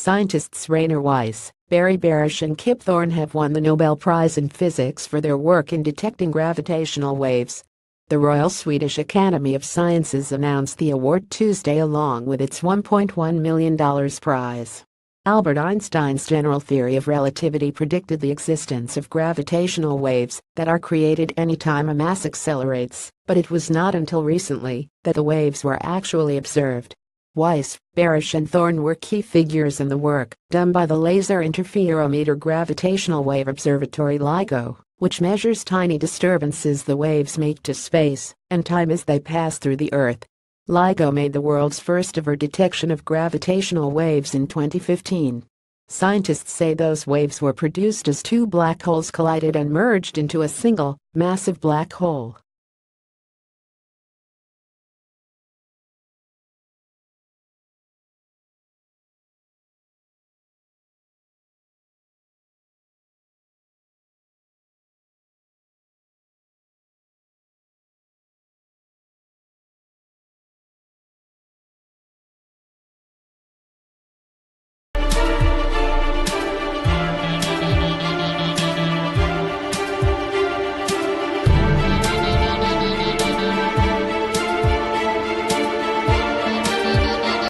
Scientists Rainer Weiss, Barry Barish and Kip Thorne have won the Nobel Prize in Physics for their work in detecting gravitational waves. The Royal Swedish Academy of Sciences announced the award Tuesday along with its $1.1 million prize. Albert Einstein's general theory of relativity predicted the existence of gravitational waves that are created anytime a mass accelerates, but it was not until recently that the waves were actually observed. Weiss, Barish and Thorne were key figures in the work done by the Laser Interferometer Gravitational Wave Observatory LIGO, which measures tiny disturbances the waves make to space and time as they pass through the Earth. LIGO made the world's first ever detection of gravitational waves in 2015. Scientists say those waves were produced as two black holes collided and merged into a single, massive black hole.